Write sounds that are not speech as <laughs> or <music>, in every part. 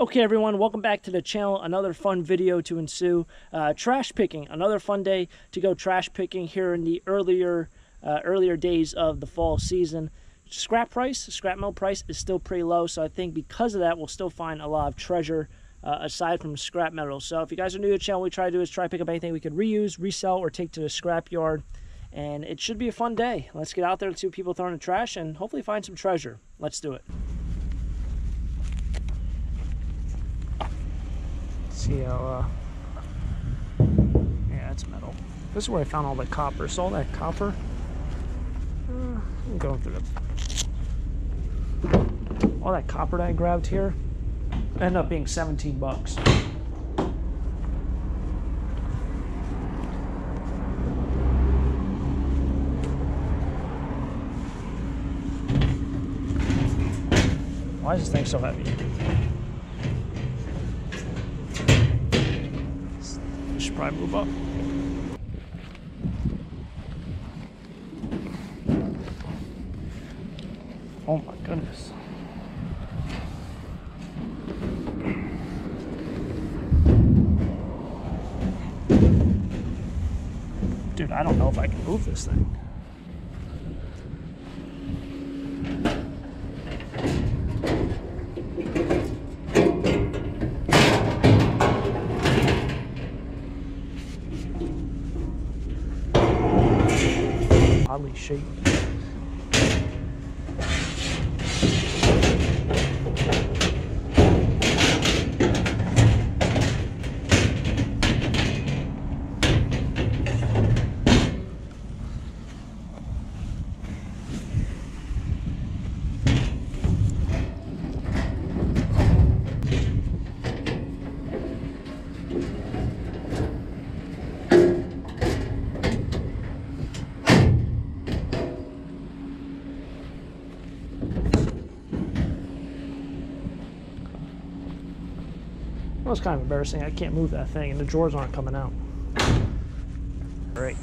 Okay, everyone, welcome back to the channel. Another fun video to ensue. Uh, trash picking, another fun day to go trash picking here in the earlier uh, earlier days of the fall season. Scrap price, scrap metal price is still pretty low, so I think because of that, we'll still find a lot of treasure uh, aside from scrap metal. So if you guys are new to the channel, we try to do is try to pick up anything we could reuse, resell, or take to the scrap yard. And it should be a fun day. Let's get out there and see what people throwing in the trash and hopefully find some treasure. Let's do it. See how, uh, yeah, it's metal. This is where I found all the copper. So all that copper, uh, I'm going through the, all that copper that I grabbed here ended up being 17 bucks. Why is this thing so heavy? Probably move up. Oh my goodness. Dude, I don't know if I can move this thing. Oddly shaped. Well, it's kind of embarrassing. I can't move that thing, and the drawers aren't coming out. All right.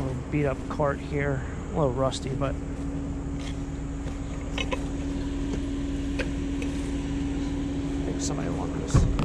Little beat up cart here. A little rusty, but I think somebody wanted this.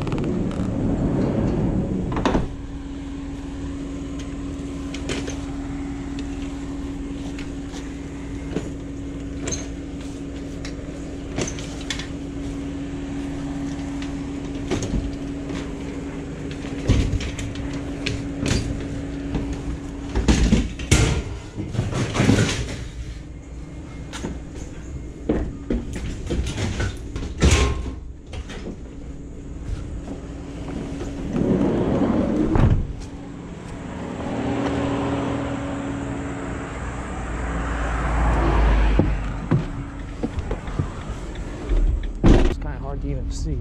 to even see.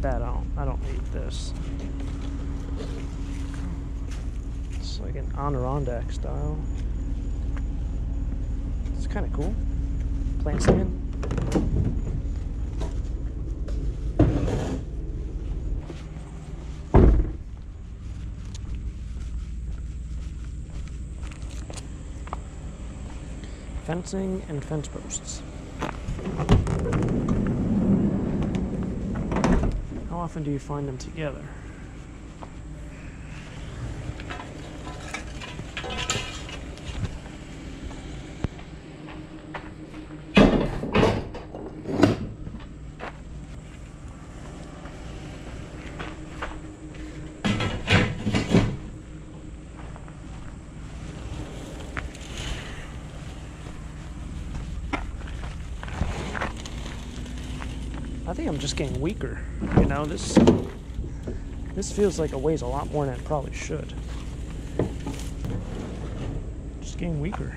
That I don't I don't need this. It's like an Adirondack style. It's kind of cool. Plant stand. Fencing and fence posts. Often do you find them together? I think I'm just getting weaker. You know, this this feels like it weighs a lot more than it probably should. Just getting weaker.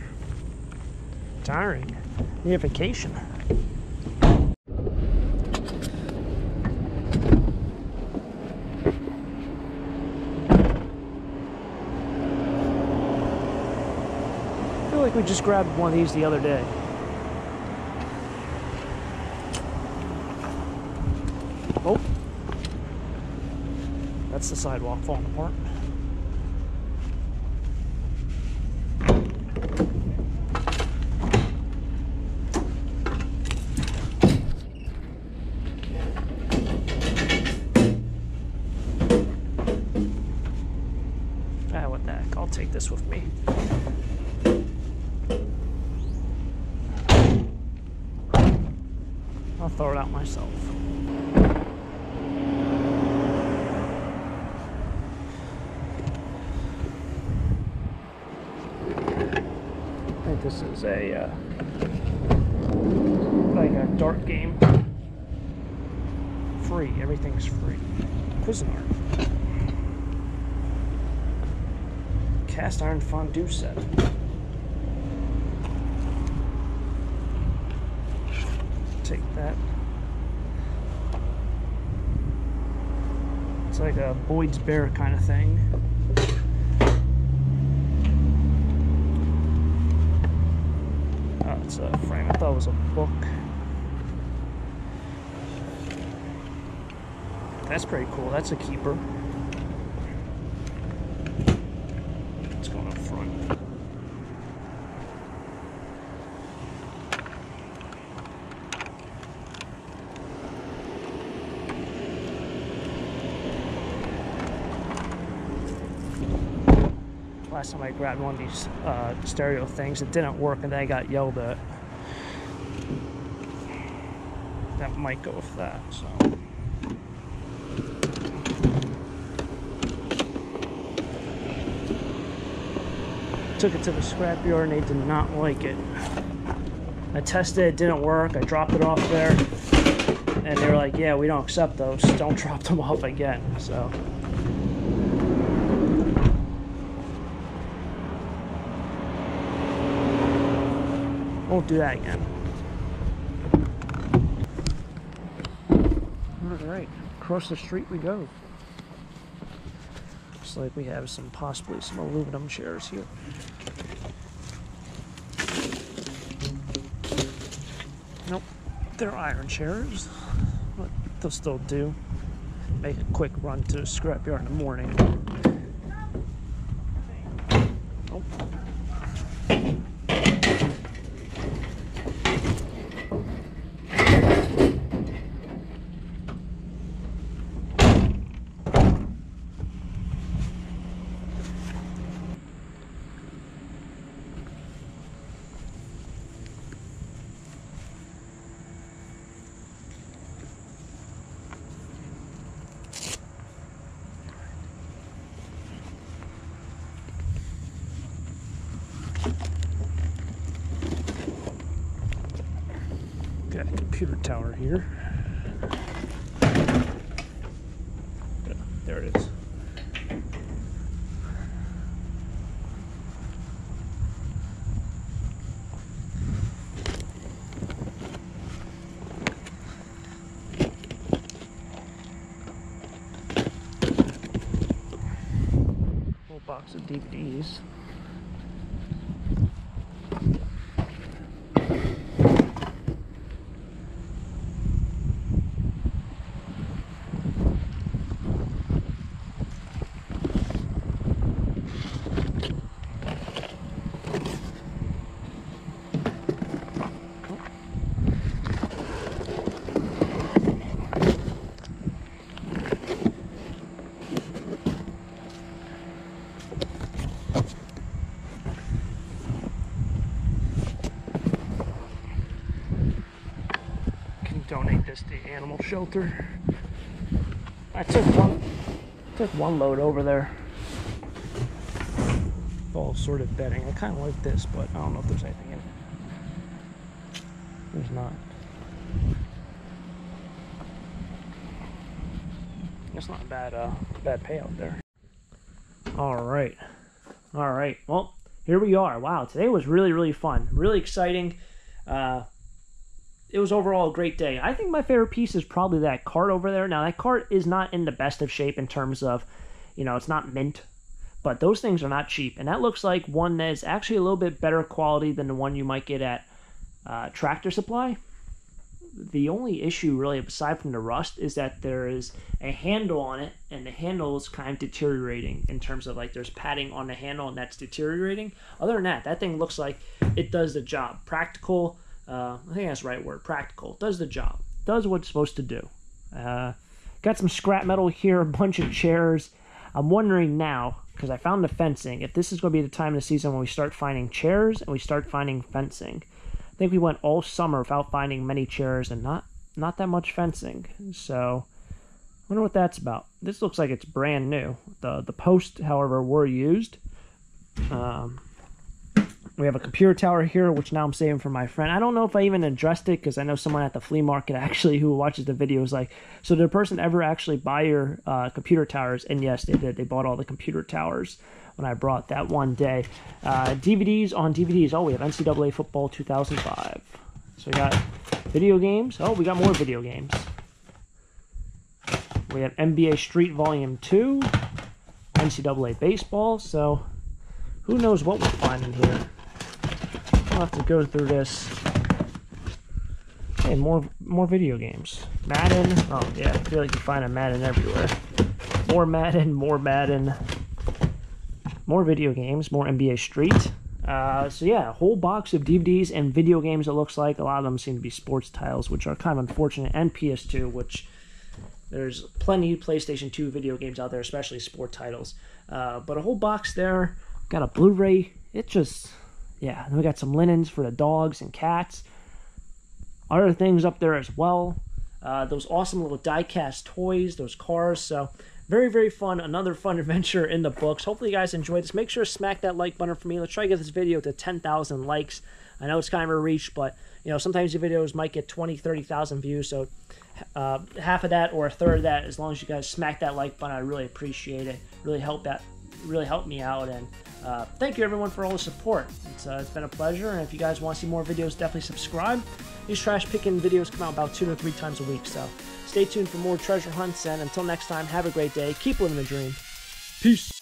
Tiring. Need a vacation. I feel like we just grabbed one of these the other day. That's the sidewalk falling apart. Ah, I'll take this with me. I'll throw it out myself. This is a uh, like a dart game. Free, everything's free. Cuisinart. Cast iron fondue set. Take that. It's like a Boyd's Bear kind of thing. It's a frame. I thought it was a book. That's pretty cool. That's a keeper. Last time I grabbed one of these uh, stereo things, it didn't work and then I got yelled at. That might go with that, so. took it to the scrapyard and they did not like it. I tested it, didn't work. I dropped it off there, and they were like, "Yeah, we don't accept those. Don't <laughs> drop them off again." So. Won't do that again. All right, across the street we go. Looks like we have some possibly some aluminum chairs here. Nope, they're iron chairs, but they'll still do. Make a quick run to the scrapyard in the morning. Got a computer tower here. Yeah, There it is. Little box of DVDs. Can to animal shelter. I took one took one load over there. All sort of bedding. I kind of like this, but I don't know if there's anything in it. There's not. That's not a bad uh bad payout there. All right. All right. Well, here we are. Wow, today was really really fun. Really exciting. Uh it was overall a great day. I think my favorite piece is probably that cart over there. Now that cart is not in the best of shape in terms of, you know, it's not mint, but those things are not cheap, and that looks like one that is actually a little bit better quality than the one you might get at uh, Tractor Supply. The only issue, really, aside from the rust, is that there is a handle on it, and the handle is kind of deteriorating in terms of like there's padding on the handle, and that's deteriorating. Other than that, that thing looks like it does the job. Practical uh, I think that's the right word. Practical. Does the job. Does what it's supposed to do. Uh, got some scrap metal here, <laughs> a bunch of chairs. I'm wondering now, because I found the fencing. If this is going to be the time of the season when we start finding chairs and we start finding fencing, I think we went all summer without finding many chairs and not not that much fencing. So I wonder what that's about. This looks like it's brand new. The the posts, however, were used. Um, we have a computer tower here, which now I'm saving for my friend. I don't know if I even addressed it because I know someone at the flea market <laughs> actually who watches the video is like, so did a person ever actually buy your uh, computer towers? And yes, they did. They bought all the computer towers when I brought that one day. Uh, DVDs on DVDs. Oh, we have NCAA Football 2005. So we got video games. Oh, we got more video games. We have NBA Street Volume 2, NCAA Baseball. So who knows what we'll find in here. I'll have to go through this. Hey, more more video games. Madden. Oh yeah, I feel like you find a Madden everywhere. More Madden, more Madden. More video games, more NBA Street. Uh, so yeah, a whole box of DVDs and video games. It looks like a lot of them seem to be sports titles, which are kind of unfortunate, and PS2, which there's plenty PlayStation 2 video games out there, especially sport titles. Uh, but a whole box there. Got a Blu-ray. It just yeah, and we got some linens for the dogs and cats. Other things up there as well. Uh, those awesome little die-cast toys, those cars. So very, very fun. Another fun <laughs> adventure in the books. Hopefully you guys enjoyed this. Make sure to smack that like button for me. Let's try to get this video to 10,000 likes. I know it's kind of a reach, but you know sometimes your videos might get 20, 30,000 views. So uh, half of that or a third of that, as long as you guys smack that like button, I really appreciate it. Really help that, really helped me out and uh, thank you everyone for all the support. It's, uh, it's been a pleasure, and if you guys want to see more videos, definitely subscribe. These trash picking videos come out about two to three times a week, so stay tuned for more treasure hunts, and until next time, have a great day. Keep living the dream. Peace.